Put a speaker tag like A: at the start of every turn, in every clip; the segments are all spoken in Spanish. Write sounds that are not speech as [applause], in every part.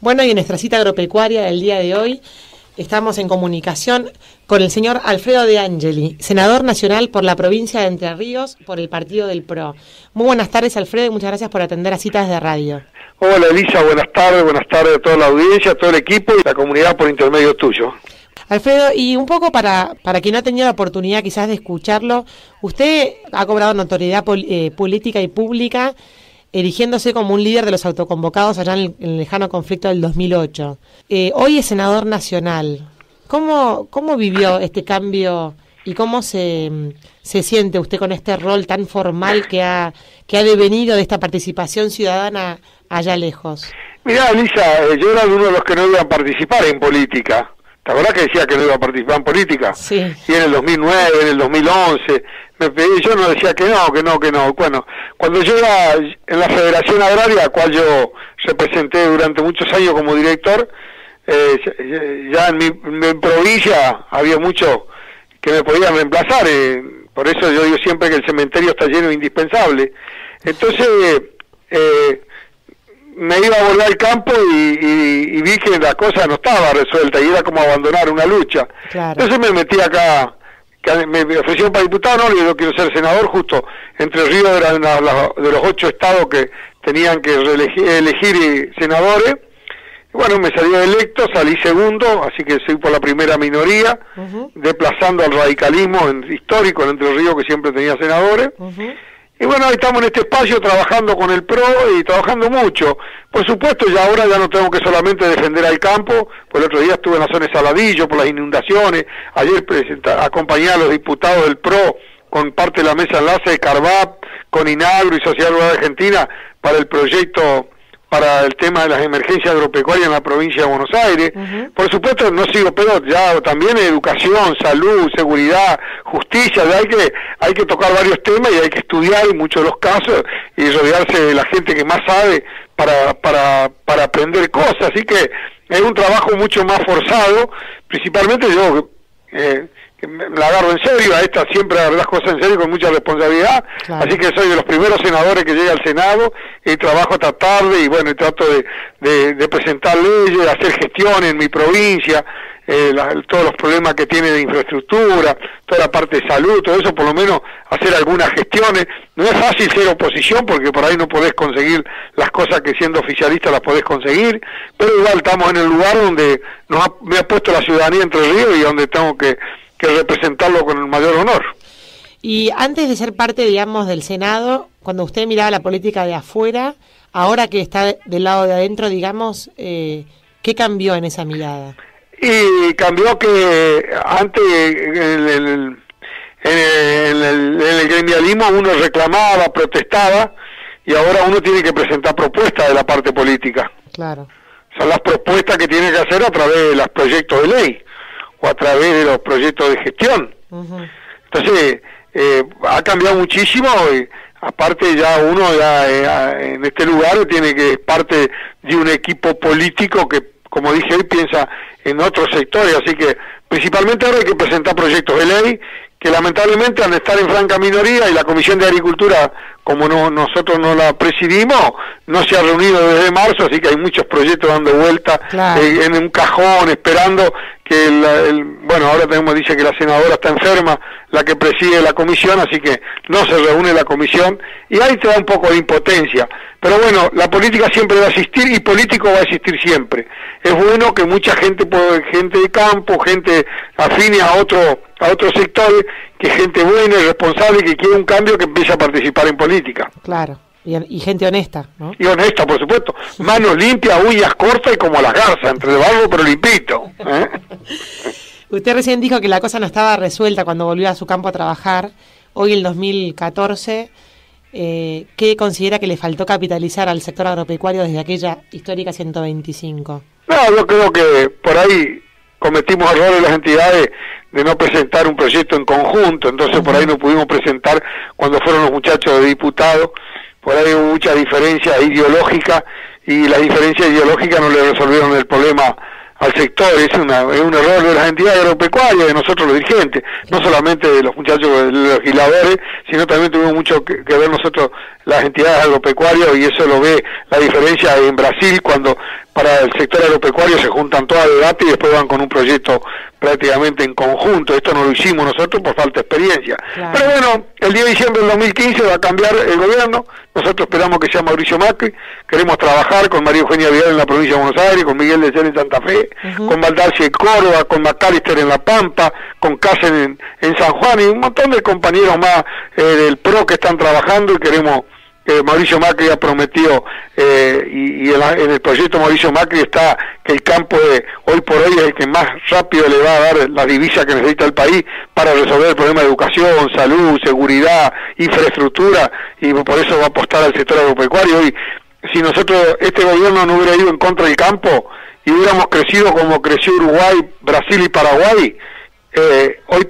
A: Bueno, y en nuestra cita agropecuaria del día de hoy estamos en comunicación con el señor Alfredo De Angeli, senador nacional por la provincia de Entre Ríos por el partido del PRO. Muy buenas tardes, Alfredo, y muchas gracias por atender a citas de radio.
B: Hola, Elisa, buenas tardes, buenas tardes a toda la audiencia, a todo el equipo y la comunidad por intermedio tuyo.
A: Alfredo, y un poco para, para quien no ha tenido la oportunidad quizás de escucharlo, usted ha cobrado notoriedad eh, política y pública erigiéndose como un líder de los autoconvocados allá en el, lejano conflicto del 2008. Eh, hoy es senador nacional. ¿Cómo, ¿Cómo vivió este cambio y cómo se, se siente usted con este rol tan formal que ha, que ha devenido de esta participación ciudadana allá lejos?
B: Mira, Lisa, eh, yo era uno de los que no iban a participar en política. ¿Te acordás que decía que no iba a participar en política?
A: Sí.
B: Y en el 2009, en el 2011, me pedí, yo no decía que no, que no, que no. Bueno, cuando yo era en la Federación Agraria, a cual yo representé durante muchos años como director, eh, ya en mi, provincia había mucho que me podían reemplazar. Eh, por eso yo digo siempre que el cementerio está lleno de indispensable. Entonces, eh, me iba a volver al campo y, vi que la cosa no estaba resuelta y era como abandonar una lucha. Entonces me metí acá, que me, ofrecieron para diputado, no, yo quiero ser senador, justo entre Río de, de los ocho estados que tenían que elegir, senadores. bueno, me salí electo, salí segundo, así que soy por la primera minoría, desplazando al radicalismo en, histórico en Entre Ríos que siempre tenía senadores. Y bueno, ahí estamos en este espacio trabajando con el PRO y trabajando mucho. Por supuesto, ya ahora ya no tengo que solamente defender al campo, por el otro día estuve en la zona de Saladillo por las inundaciones, ayer acompañé a los diputados del PRO con parte de la mesa enlace de Carvap, con Inagro y Sociedad Rural Argentina para el proyecto para el tema de las emergencias agropecuarias en la provincia de Buenos Aires. Por supuesto, no sigo, pero ya también educación, salud, seguridad, justicia, ya hay que, hay que tocar varios temas y hay que estudiar muchos de los casos y rodearse de la gente que más sabe para, para, para aprender cosas. Así que es un trabajo mucho más forzado, principalmente yo... Eh, la agarro en serio, a esta siempre agarro las cosas en serio con mucha responsabilidad, así que soy de los primeros senadores que llega al Senado y trabajo hasta tarde y bueno, y trato de, de, presentar leyes, de hacer gestión en mi provincia, eh, todos los problemas que tiene de infraestructura, toda la parte de salud, todo eso, por lo menos hacer algunas gestiones. No es fácil ser oposición porque por ahí no podés conseguir las cosas que siendo oficialista las podés conseguir, pero igual estamos en el lugar donde nos me ha puesto la ciudadanía entre ríos y donde tengo que que representarlo con el mayor honor.
A: Y antes de ser parte, digamos, del Senado, cuando usted miraba la política de afuera, ahora que está del lado de adentro, digamos, eh, ¿qué cambió en esa mirada?
B: Y cambió que antes en el, en el, gremialismo uno reclamaba, protestaba, y ahora uno tiene que presentar propuestas de la parte política.
A: Claro.
B: Son las propuestas que tiene que hacer a través de los proyectos de ley o a través de los proyectos de gestión. Entonces, eh, ha cambiado muchísimo y aparte ya uno ya eh, en este lugar tiene que es parte de un equipo político que, como dije hoy, piensa en otros sectores, así que principalmente ahora hay que presentar proyectos de ley que lamentablemente al estar en franca minoría y la Comisión de Agricultura, como no, nosotros no la presidimos, no se ha reunido desde marzo, así que hay muchos proyectos dando vuelta eh, en un cajón, esperando que el, bueno, ahora tenemos, dice que la senadora está enferma, la que preside la comisión, así que no se reúne la comisión, y ahí te da un poco de impotencia. Pero bueno, la política siempre va a existir y político va a existir siempre. Es bueno que mucha gente, gente de campo, gente afine a otro, a otros sectores, que gente buena y responsable que quiere un cambio que empiece a participar en política.
A: Claro. Y, gente honesta, ¿no?
B: Y honesta, por supuesto. Manos limpias, uñas cortas y como las garzas, entre el barro pero limpito. ¿eh? [laughs]
A: Usted recién dijo que la cosa no estaba resuelta cuando volvió a su campo a trabajar. Hoy, el 2014, eh, ¿qué considera que le faltó capitalizar al sector agropecuario desde aquella histórica 125?
B: No, yo creo que por ahí cometimos errores las entidades de no presentar un proyecto en conjunto, entonces por ahí no pudimos presentar cuando fueron los muchachos de diputados. Por ahí hubo mucha diferencia ideológica y la diferencia ideológica no le resolvieron el problema al sector, es, una, es un error de las entidades agropecuarias, de nosotros los dirigentes, no solamente de los muchachos de los legisladores, sino también tuvimos mucho que, ver nosotros las entidades agropecuarias y eso lo ve la diferencia en Brasil cuando para el sector agropecuario se juntan todas de debate y después van con un proyecto prácticamente en conjunto. Esto no lo hicimos nosotros por falta de experiencia. Pero bueno, el día de diciembre del 2015 va a cambiar el gobierno. Nosotros esperamos que sea Mauricio Macri. Queremos trabajar con María Eugenia Vidal en la provincia de Buenos Aires, con Miguel de Ser en Santa Fe, con Baldarcia en Córdoba, con Macalister en La Pampa, con Cáceres en, San Juan y un montón de compañeros más eh, del PRO que están trabajando y queremos Mauricio Macri ha prometido eh, y, en, el proyecto Mauricio Macri está que el campo de hoy por hoy es el que más rápido le va a dar la divisa que necesita el país para resolver el problema de educación, salud, seguridad, infraestructura y por eso va a apostar al sector agropecuario. Y si nosotros, este gobierno no hubiera ido en contra del campo y hubiéramos crecido como creció Uruguay, Brasil y Paraguay, eh, hoy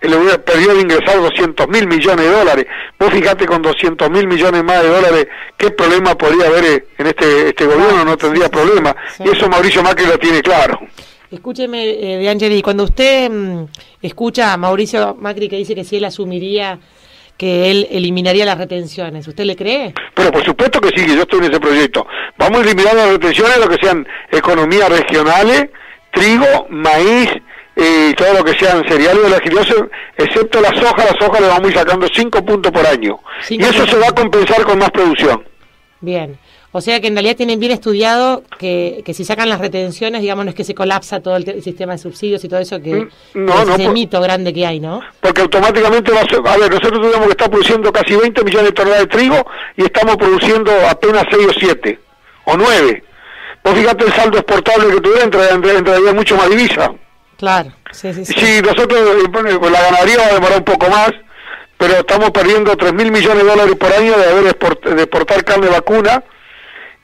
B: le hubiera perdido de ingresar 200 mil millones de dólares. Vos fijate con 200 mil millones más de dólares, ¿qué problema podría haber eh, en este, este gobierno? No tendría problema. Y eso Mauricio Macri lo tiene claro.
A: Escúcheme, eh, De Angeli, cuando usted mm, escucha a Mauricio Macri que dice que si él asumiría que él eliminaría las retenciones, ¿usted le cree?
B: Pero por supuesto que sí, que yo estoy en ese proyecto. Vamos a eliminar las retenciones, lo que sean economías regionales, trigo, maíz, y todo lo que sean cereales oleaginosos, excepto la soja, la soja le vamos a ir sacando 5 puntos por año. Y eso se va a compensar con más producción.
A: Bien. O sea que en realidad tienen bien estudiado que, que si sacan las retenciones, digamos, no es que se colapsa todo el, sistema de subsidios y todo eso, que, mm, no, es ese mito grande que hay, ¿no?
B: Porque automáticamente va a ser, a ver, nosotros tenemos que estar produciendo casi 20 millones de toneladas de trigo y estamos produciendo apenas 6 o 7, o 9. Vos fíjate el saldo exportable que tuviera, entraría, entraría mucho más divisa.
A: Claro, sí, sí.
B: Sí, nosotros, eh, pues la ganadería va a demorar un poco más, pero estamos perdiendo 3 mil millones de dólares por año de haber de exportar carne vacuna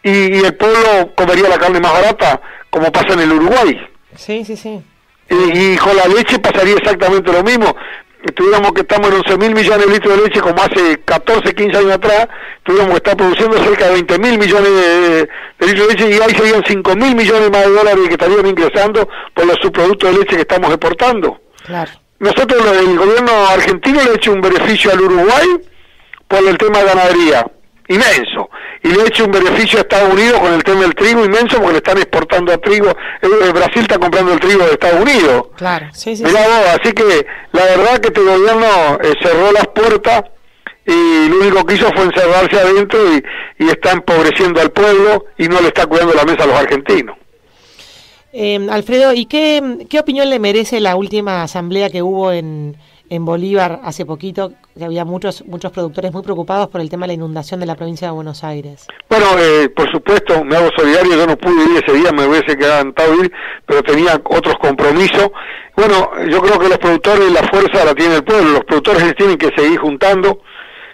B: y, el pueblo comería la carne más barata, como pasa en el Uruguay.
A: Sí, sí, sí.
B: Y, y, con la leche pasaría exactamente lo mismo tuviéramos que estamos en 11 mil millones de litros de leche como hace 14, 15 años atrás, tuviéramos que estar produciendo cerca de 20 mil millones de, litros de leche y ahí serían 5 mil millones más de dólares que estarían ingresando por los subproductos de leche que estamos exportando.
A: Claro.
B: Nosotros, el gobierno argentino le ha hecho un beneficio al Uruguay por el tema de ganadería inmenso. Y le ha hecho un beneficio a Estados Unidos con el tema del trigo inmenso porque le están exportando a trigo. El, Brasil está comprando el trigo de Estados Unidos.
A: Claro, sí, sí.
B: así que la verdad que este gobierno eh, cerró las puertas y lo único que hizo fue encerrarse adentro y, y, está empobreciendo al pueblo y no le está cuidando la mesa a los argentinos.
A: Eh, Alfredo, ¿y qué, qué opinión le merece la última asamblea que hubo en, en Bolívar hace poquito, había muchos muchos productores muy preocupados por el tema de la inundación de la provincia de Buenos Aires.
B: Bueno, eh, por supuesto, me hago solidario, yo no pude ir ese día, me hubiese quedado encantado ir, pero tenía otros compromisos. Bueno, yo creo que los productores, la fuerza la tiene el pueblo, los productores tienen que seguir juntando,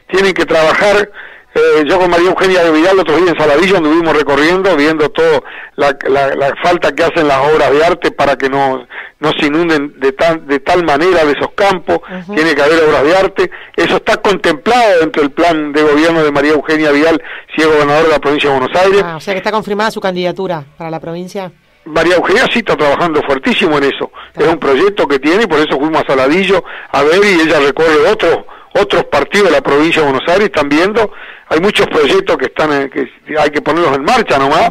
B: tienen que trabajar eh, yo con María Eugenia de Vidal, otros días en Saladillo anduvimos recorriendo, viendo todo la, la, falta que hacen las obras de arte para que no, no se inunden de, tal de tal manera de esos campos, tiene que haber obras de arte. Eso está contemplado dentro del plan de gobierno de María Eugenia Vidal, si es gobernador de la provincia de Buenos Aires.
A: Ah, o sea que está confirmada su candidatura para la provincia.
B: María Eugenia sí está trabajando fuertísimo en eso. Es un proyecto que tiene y por eso fuimos a Saladillo a ver y ella recorre otro otros partidos de la provincia de Buenos Aires están viendo, hay muchos proyectos que están que hay que ponerlos en marcha nomás.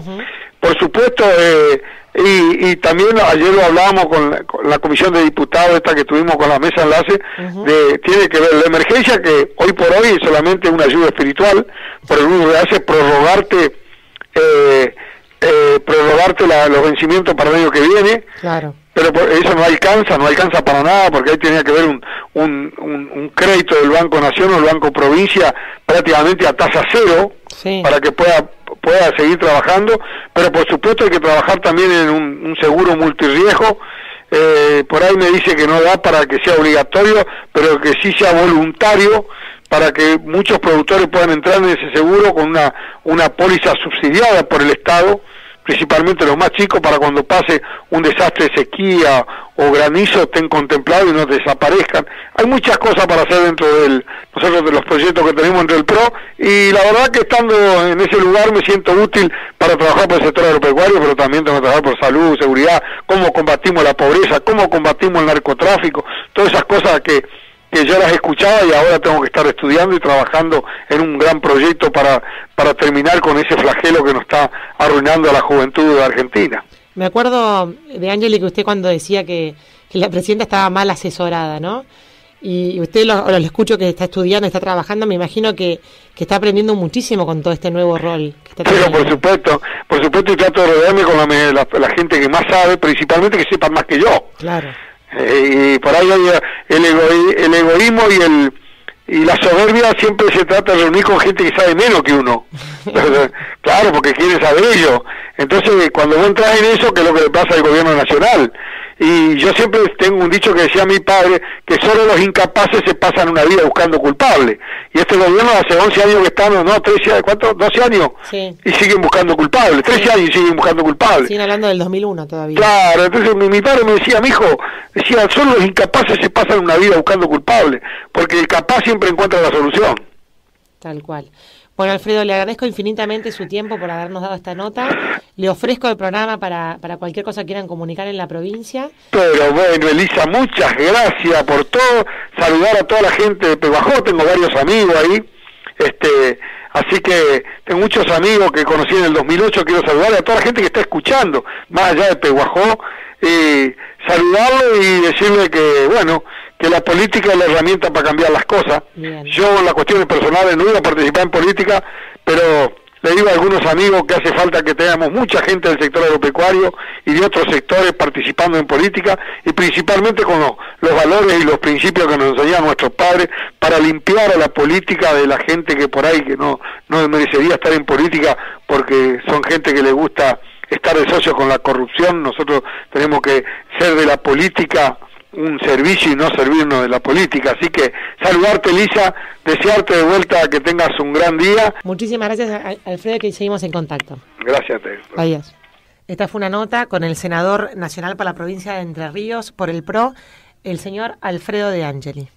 B: Por supuesto, eh, y, y, también ayer lo hablábamos con la, comisión de diputados esta que tuvimos con la mesa enlace, de, tiene que ver la emergencia que hoy por hoy es solamente una ayuda espiritual, por el único que hace prorrogarte eh, eh, prorrogarte los vencimientos para el año que viene.
A: Claro
B: pero eso no alcanza, no alcanza para nada, porque ahí tenía que ver un, un, un, crédito del Banco Nación o el Banco Provincia prácticamente a tasa cero para que pueda pueda seguir trabajando, pero por supuesto hay que trabajar también en un, seguro multirriesgo, eh, por ahí me dice que no da para que sea obligatorio, pero que sí sea voluntario para que muchos productores puedan entrar en ese seguro con una, una póliza subsidiada por el Estado, principalmente los más chicos, para cuando pase un desastre de sequía o granizo estén contemplados y no desaparezcan. Hay muchas cosas para hacer dentro de nosotros de los proyectos que tenemos entre el PRO y la verdad que estando en ese lugar me siento útil para trabajar por el sector agropecuario, pero también tengo que trabajar por salud, seguridad, cómo combatimos la pobreza, cómo combatimos el narcotráfico, todas esas cosas que que yo las escuchaba y ahora tengo que estar estudiando y trabajando en un gran proyecto para, para terminar con ese flagelo que nos está arruinando a la juventud de Argentina.
A: Me acuerdo de Angeli que usted cuando decía que, la presidenta estaba mal asesorada, ¿no? Y usted lo, lo, escucho que está estudiando, está trabajando, me imagino que, que está aprendiendo muchísimo con todo este nuevo rol.
B: Que Pero por supuesto, por supuesto y trato de rodearme con la, la, gente que más sabe, principalmente que sepa más que yo.
A: Claro.
B: Eh, y por ahí hay el, el egoísmo y el y la soberbia siempre se trata de reunir con gente que sabe menos que uno. [laughs] claro, porque quiere saber ello. Entonces, cuando vos entras en eso, que es lo que le pasa al gobierno nacional, y yo siempre tengo un dicho que decía mi padre, que solo los incapaces se pasan una vida buscando culpables. Y este gobierno hace 11 años que están, no, 13, ¿cuánto? 12 años. Y siguen buscando culpables. 13 años y siguen buscando culpables.
A: Siguen hablando del 2001 todavía.
B: Claro, entonces mi, padre me decía, mi hijo, decía, solo los incapaces se pasan una vida buscando culpables. Porque el capaz siempre encuentra la solución.
A: Tal cual. Bueno, Alfredo, le agradezco infinitamente su tiempo por habernos dado esta nota. Le ofrezco el programa para, para cualquier cosa que quieran comunicar en la provincia.
B: Pero bueno, Elisa, muchas gracias por todo. Saludar a toda la gente de Peguajó, tengo varios amigos ahí. Este, así que tengo muchos amigos que conocí en el 2008, quiero saludar a toda la gente que está escuchando, más allá de Peguajó, y saludarlo y decirle que, bueno, que la política es la herramienta para cambiar las cosas. Yo en las cuestiones personales no iba a participar en política, pero le digo a algunos amigos que hace falta que tengamos mucha gente del sector agropecuario y de otros sectores participando en política y principalmente con los, valores y los principios que nos enseñaron nuestros padres para limpiar a la política de la gente que por ahí que no, no merecería estar en política porque son gente que le gusta estar de socio con la corrupción. Nosotros tenemos que ser de la política un servicio y no servirnos de la política. Así que saludarte, Lisa, desearte de vuelta que tengas un gran día.
A: Muchísimas gracias, Alfredo, que seguimos en contacto.
B: Gracias a ti.
A: Adiós. Esta fue una nota con el senador nacional para la provincia de Entre Ríos por el PRO, el señor Alfredo de Angeli.